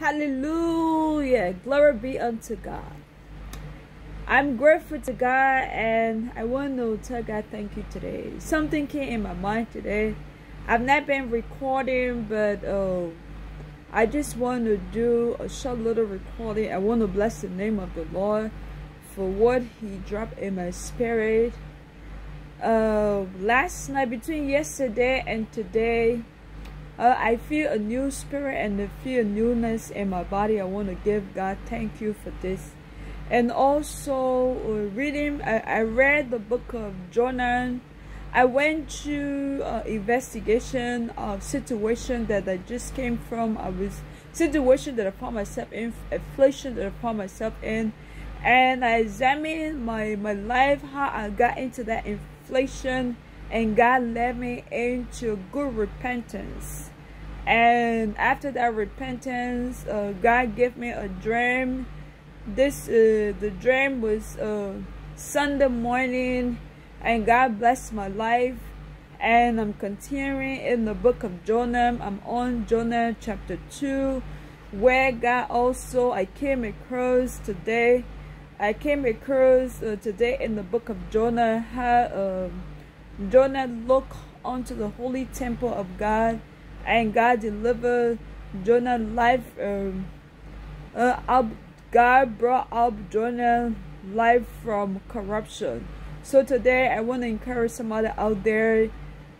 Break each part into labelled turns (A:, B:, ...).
A: Hallelujah. Glory be unto God. I'm grateful to God and I want to tell God thank you today. Something came in my mind today. I've not been recording, but uh, I just want to do a short little recording. I want to bless the name of the Lord for what He dropped in my spirit. Uh, last night, between yesterday and today, uh, I feel a new spirit and I feel newness in my body. I want to give God thank you for this. And also uh, reading, I, I read the book of Jonah. I went to uh, investigation of situation that I just came from. I was situation that I found myself in, affliction that I found myself in. And I examined my, my life, how I got into that inflation and God led me into good repentance. And after that repentance, uh, God gave me a dream. This uh, the dream was uh, Sunday morning, and God blessed my life. And I'm continuing in the book of Jonah. I'm on Jonah chapter two, where God also I came across today. I came across uh, today in the book of Jonah how. Um, Jonah looked onto the holy temple of God and God delivered Jonah life. Um, uh, God brought up Jonah life from corruption. So today I want to encourage somebody out there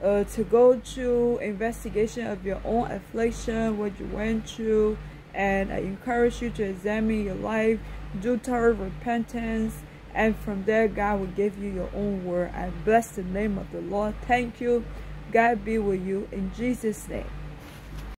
A: uh, to go to investigation of your own affliction, what you went through, and I encourage you to examine your life, do thorough repentance, and from there God will give you your own word. I bless the name of the Lord. Thank you. God be with you in Jesus' name.